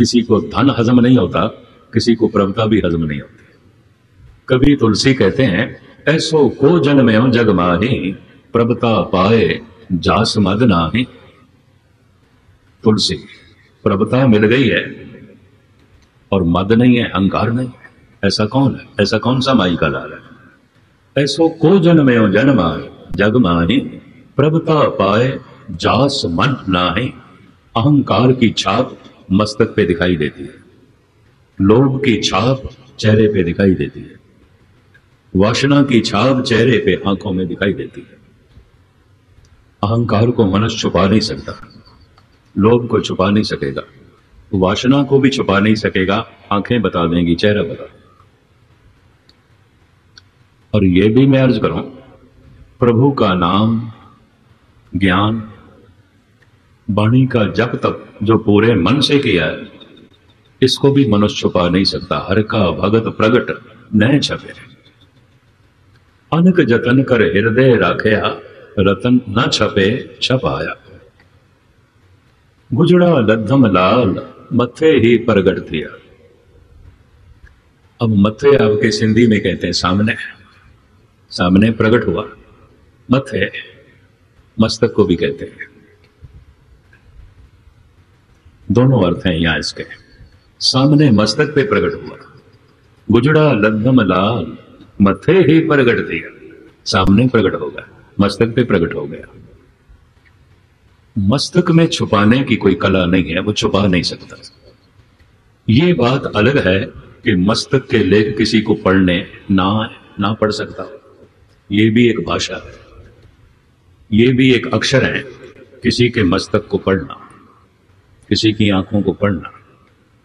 किसी को धन हजम नहीं होता, किसी को प्रभुता भी हजम नहीं होती। कभी तुलसी कहते हैं, ऐसो को जन में जग माही प्रभुता पाए जास मद नाही। तुलसी, प्रभुता मिल गई है और मद नहीं है, अहंकार नहीं। है ऐसा कौन है? ऐसा कौन सा माई का लाल है? ऐसो को जन में जन जन्म जग माही प्रभुता पाए जास मन नाही। अहंकार की छाप मस्तक पे दिखाई देती है। लोभ की छाप चेहरे पे दिखाई देती है। वासना की छाप चेहरे पे आँखों में दिखाई देती है। अहंकार को मनुष्य छुपा नहीं सकता। लोभ को छुपा नहीं सकेगा। वासना को भी छुपा नहीं सकेगा। आँखें बता देंगी, चेहरा बता और यह भी मैं अर्ज़ करूँ, प्रभु का नाम ज्ञान वाणी का जप तप जो पूरे मन से किया है इसको भी मनुष्य छुपा नहीं सकता। हर का भगत प्रगट न छपे। अनक जतन कर हृदय राखया रतन न छपे छपाया। गुजड़ा लद्धम लाल मथे ही प्रगट दिया अब मथे आपके सिंधी में कहते हैं सामने। सामने प्रगट हुआ मथे मस्तक को भी कहते हैं। दोनों अर्थ हैं यहाँ इसके। सामने मस्तक पे प्रकट हुआ। गुजड़ा लद्धम लाल, मथे ही प्रकट दिया। सामने प्रकट हो गया, मस्तक पे प्रकट हो गया। मस्तक में छुपाने की कोई कला नहीं है, वो छुपा नहीं सकता। ये बात अलग है कि मस्तक के लेख किसी को पढ़ने ना ना पढ़ सकता। ये भी एक भाषा है। ये भी एक अक्षर है, किसी के मस्तक को पढ़ना। किसी की आँखों को पढ़ना।